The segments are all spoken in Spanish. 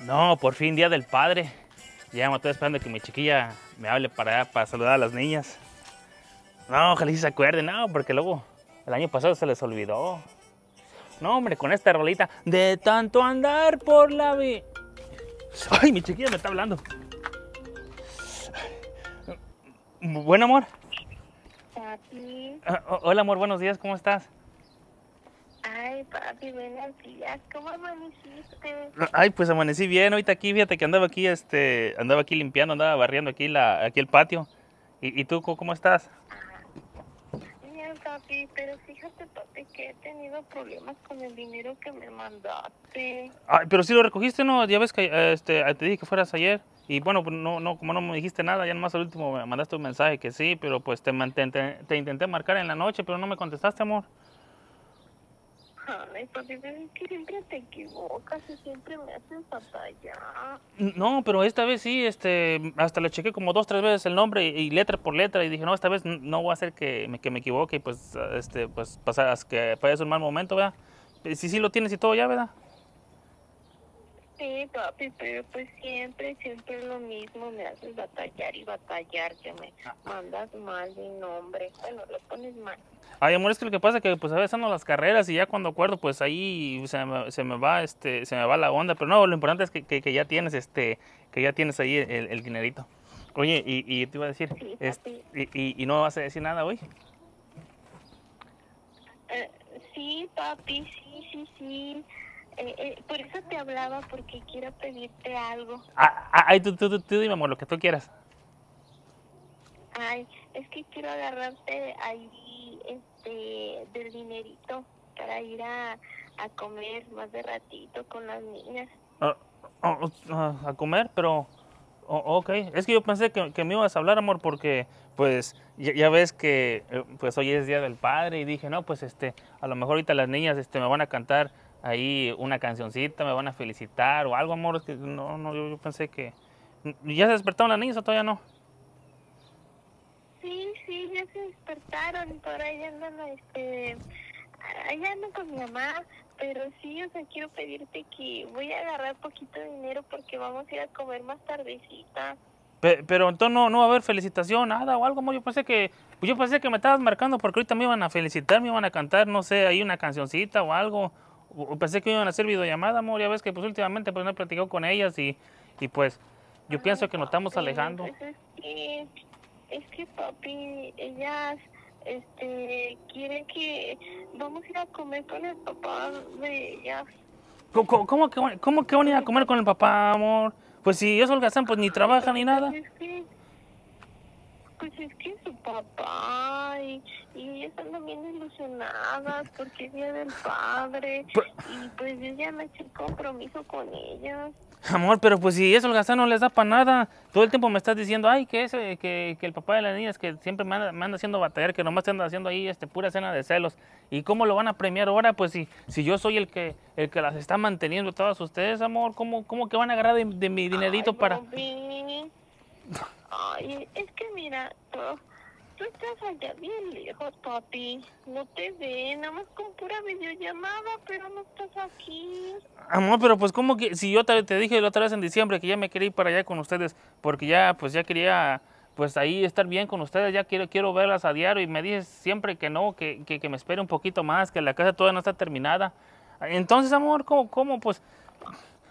No, por fin, Día del Padre. Ya me estoy esperando que mi chiquilla me hable para, para saludar a las niñas. No, ojalá sí se acuerden, no, porque luego el año pasado se les olvidó. No, hombre, con esta rolita de tanto andar por la vida. Ay, mi chiquilla me está hablando. Buen amor. Papi. Ah, hola, amor, buenos días, ¿cómo estás? Ay, papi, buenos días. ¿Cómo amaneciste? Ay, pues amanecí bien. Ahorita aquí, fíjate que andaba aquí, este, andaba aquí limpiando, andaba barriendo aquí la, aquí el patio. ¿Y, y tú cómo estás? Bien, papi, pero fíjate, papi, que he tenido problemas con el dinero que me mandaste. Ay, pero si lo recogiste, ¿no? Ya ves que este, te dije que fueras ayer. Y bueno, pues no, no, como no me dijiste nada, ya nomás al último me mandaste un mensaje que sí, pero pues te, te, te intenté marcar en la noche, pero no me contestaste, amor. Siempre te equivocas y siempre me haces batallar. No, pero esta vez sí, este, hasta le chequé como dos, tres veces el nombre y, letra por letra y dije, no, esta vez no voy a hacer que me, que me equivoque y pues, este, pues pasas que vaya un mal momento, ¿verdad? Sí, sí lo tienes y todo ya, ¿verdad? Sí, papi, pero pues siempre, siempre lo mismo. Me haces batallar y batallar, que me mandas mal mi nombre. Bueno, lo pones mal. Ay, amor, es que lo que pasa es que pues a veces ando las carreras y ya cuando acuerdo, pues ahí se me, se me va, este, se me va la onda, pero no, lo importante es que, que, que ya tienes, este, que ya tienes ahí el, el dinerito. Oye, y, y te iba a decir, Sí, es- papi. y, y, y no vas a decir nada hoy. Eh, sí, papi, sí, sí, sí. Eh, eh, por eso te hablaba, porque quiero pedirte algo. Ah, ah, ay, tú, tú, tú, tú dime, amor, lo que tú quieras. Ay, es que quiero agarrarte ahí este, del dinerito para ir a, a comer más de ratito con las niñas. Ah, ah, ah, a comer, pero... oh, ok, es que yo pensé que, que me ibas a hablar, amor, porque pues ya, ya ves que eh, pues hoy es Día del Padre y dije, no, pues este, a lo mejor ahorita las niñas este, me van a cantar ahí una cancioncita, me van a felicitar o algo, amor, es que no, no, yo, yo pensé que... ¿Ya se despertaron las niñas o todavía no? Sí, sí, ya se despertaron, por ahí andan, este, allá andan con mi mamá, pero sí, o sea, quiero pedirte que voy a agarrar poquito de dinero porque vamos a ir a comer más tardecita. Pe- Pero entonces no, no va a haber felicitación, nada o algo, amor. Yo pensé que, yo pensé que me estabas marcando porque ahorita me iban a felicitar, me iban a cantar, no sé, ahí una cancioncita o algo. Pensé que iban a hacer videollamada, amor. Ya ves que pues últimamente pues no he platicado con ellas y, y pues yo pienso que nos estamos alejando. pues es que, es que papi, ellas, este, quieren que vamos a ir a comer con el papá de ellas. ¿Cómo, cómo- cómo que, van- cómo que van a ir a comer con el papá, amor? Pues si ellos holgazán, pues ni trabajan ni nada. Es que, pues es que su papá y, y ellas andan bien ilusionadas porque es día del padre y pues yo ya me eché el compromiso con ellas. Amor, pero pues si eso el gastán no les da para nada. Todo el tiempo me estás diciendo, ay, que ese, que, que el papá de las niñas que siempre me anda, me anda haciendo batallar, que nomás te anda haciendo ahí este, pura cena de celos. ¿Y cómo lo van a premiar ahora? Pues si, si yo soy el que, el que las está manteniendo todas ustedes, amor, ¿cómo, cómo que van a agarrar de, de mi dinerito Ay, para...? Bobby. Ay, es que mira, tú, tú estás allá bien lejos, papi. No te ven, nada más con pura videollamada, pero no estás aquí. Amor, pero pues como que, si yo te, te dije la otra vez en diciembre que ya me quería ir para allá con ustedes, porque ya, pues ya quería, pues ahí estar bien con ustedes, ya quiero, quiero verlas a diario y me dices siempre que no, que, que, que me espere un poquito más, que la casa todavía no está terminada. Entonces, amor, ¿cómo, cómo? Pues,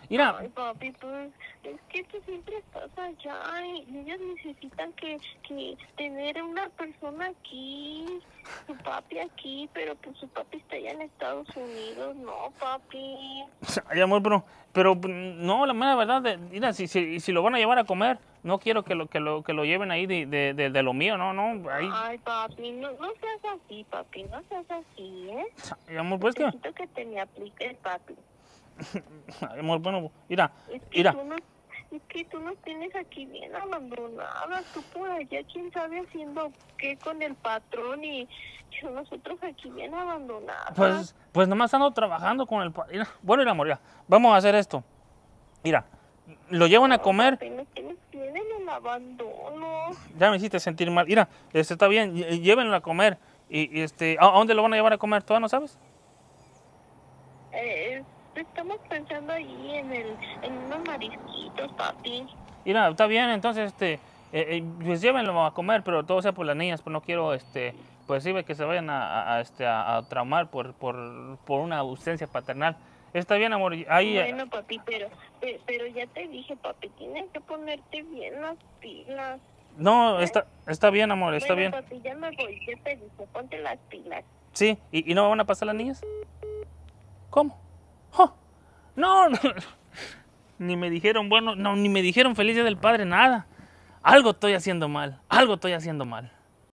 mira, Ay, papi, pues es que tú siempre allá y ellos necesitan que, que tener una persona aquí, su papi aquí, pero pues su papi está allá en Estados Unidos, no, papi. ay, amor, pero, pero no, la mera verdad, mira, si, si, si lo van a llevar a comer, no quiero que lo, que lo, que lo lleven ahí de, de, de- de lo mío, no, no, ahí, Ay, papi, no, no seas así, papi, no seas así, ¿eh? ay, amor, pues que, Necesito que te me apliques, papi. ay, amor, bueno, mira, Es que, mira. tú no, es que tú nos tienes aquí bien abandonadas. Tú por allá, quién sabe haciendo qué con el patrón y yo, nosotros aquí bien abandonadas. Pues, pues nomás ando trabajando con el... pa- mira, bueno, mira, amor, ya, vamos a hacer esto. Mira, lo llevan a comer, tienes el abandono. ya me hiciste sentir mal. Mira, este está bien, llévenlo a comer. Y, y, este, ¿a a dónde lo van a llevar a comer? ¿Todavía no sabes? Eh, estamos pensando ahí en, el, en unos marisquitos, papi. Mira, está bien, entonces, este, eh, eh, pues llévenlo a comer, pero todo sea por las niñas, pues no quiero, este, pues sí, que se vayan a, a- a, este, a, a traumar por, por, por una ausencia paternal. Está bien, amor, ahí... eh, Bueno, papi, pero, pe- pero ya te dije, papi, tienes que ponerte bien las pilas. no, está, está bien, amor, está bueno, bien. papi, ya me voy, ya te dije, ponte las pilas. Sí, ¿y, y no van a pasar las niñas? ¿Cómo? No, no, ni me dijeron, bueno, no, ni me dijeron feliz día del padre, nada. Algo estoy haciendo mal, algo estoy haciendo mal.